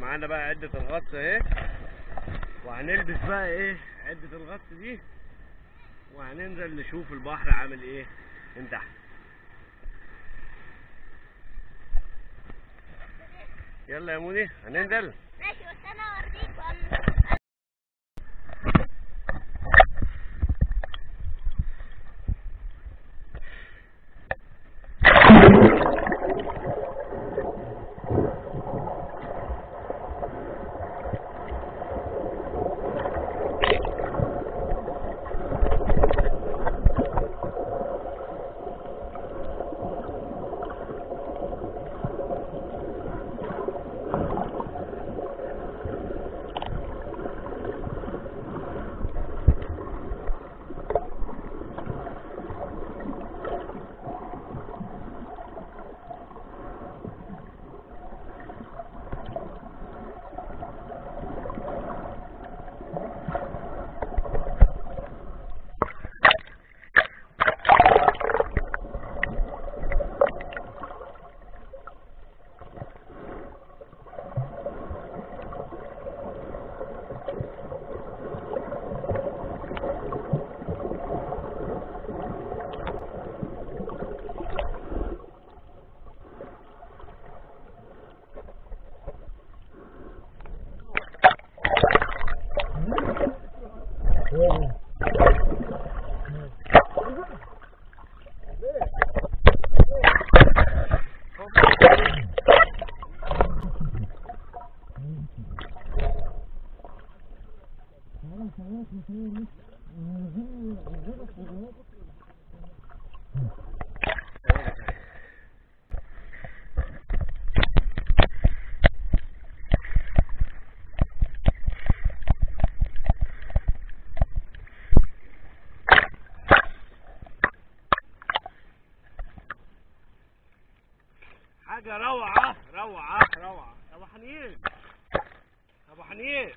معانا بقى عدة الغطس اهي. وهنلبس بقى إيه عدة الغطس دي وهننزل نشوف البحر عامل إيه من تحت. يلا يا مودي هننزل. ماشي بس أنا اوريك حاجة روعة روعة روعة. أبو حنين أبو حنين.